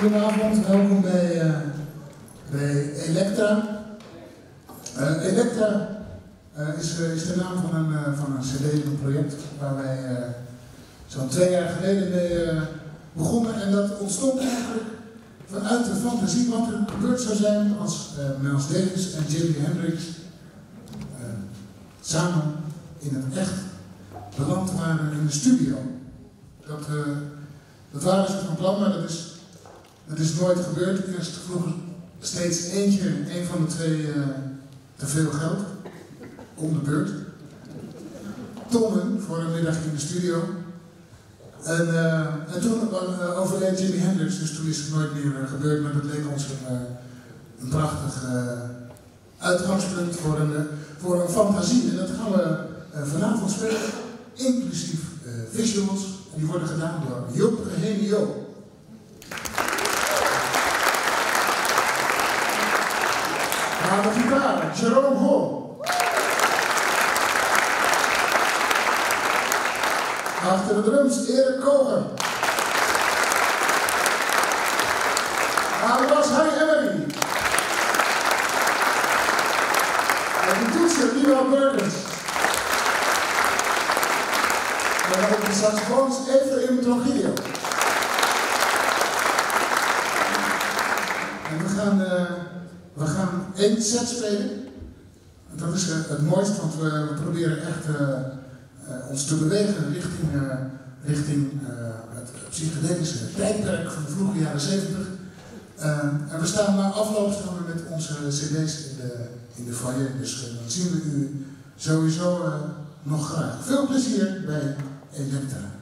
Goedenavond, welkom bij, uh, bij Elektra. Uh, is, is, de naam van een, van een cd, een project waar wij zo'n twee jaar geleden mee begonnen. En dat ontstond eigenlijk vanuit de fantasie wat er gebeurd zou zijn als Miles Davis en Jimi Hendrix samen in het echt beland waren in de studio. Dat, dat waren ze van plan, maar dat is dat is nooit gebeurd. Eerst vroeg steeds eentje, een van de twee, uh, te veel geld. Om de beurt. Tonnen voor een middag in de studio. En, en toen uh, overleed Jimi Hendrix, dus toen is het nooit meer gebeurd. Maar dat leek ons een, prachtig uitgangspunt voor een, voor een fantasie. En dat gaan we vanavond spelen, inclusief visuals. Die worden gedaan door Job Genio. Jerome Hall. Achter de drums, Erik Kogen. Aan de bas, Harry Emery. En de toetsen, Lino Burgers. En dan op de saxofoons, Efraim Trogilio. En we gaan... Uh, we gaan één set spelen. Dat is uh, het mooiste, want we, proberen echt uh, uh, ons te bewegen richting, richting het psychedelische tijdperk van de vroege jaren 70. en we staan na afloop staan we met onze cd's in de, in de foyer, dus dan zien we u sowieso nog graag. Veel plezier bij Elektra.